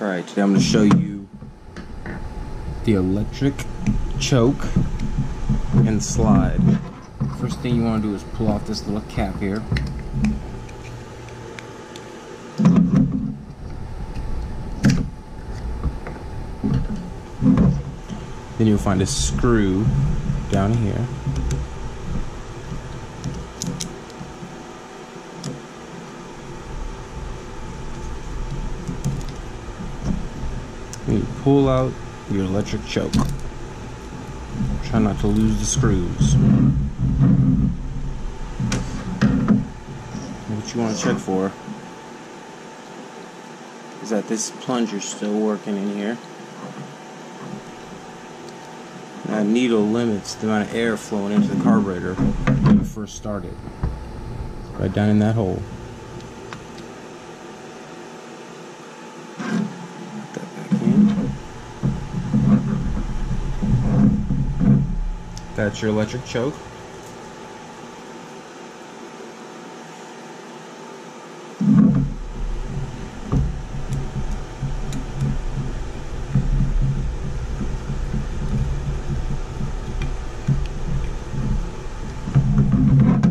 Alright, today I'm going to show you the electric choke and slide. First thing you want to do is pull off this little cap here. Then you'll find a screw down here. You pull out your electric choke. Try not to lose the screws. What you want to check for is that this plunger's still working in here. That needle limits the amount of air flowing into the carburetor when you first start it. Right down in that hole. Put that back in. That's your electric choke. Now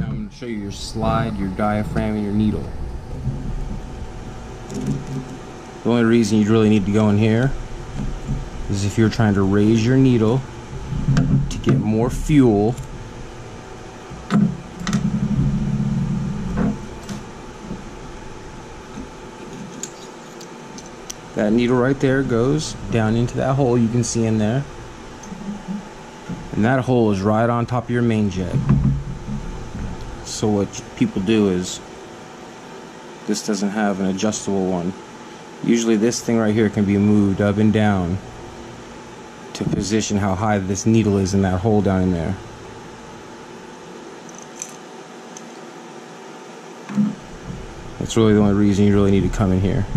I'm going to show you your slide, your diaphragm, and your needle. The only reason you'd really need to go in here is if you're trying to raise your needle get more fuel. That needle right there goes down into that hole you can see in there. And that hole is right on top of your main jet. So what people do is this doesn't have an adjustable one. Usually this thing right here can be moved up and down to position how high this needle is in that hole down in there. That's really the only reason you really need to come in here.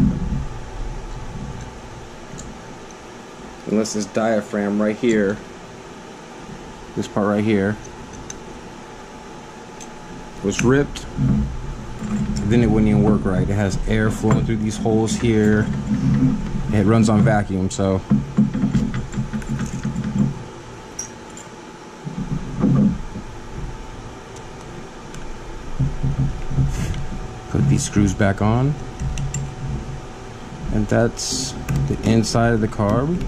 Unless this diaphragm right here, this part right here, was ripped, then it wouldn't even work right. It has air flowing through these holes here. It runs on vacuum, so put these screws back on. And that's the inside of the carb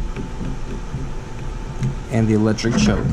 and the electric choke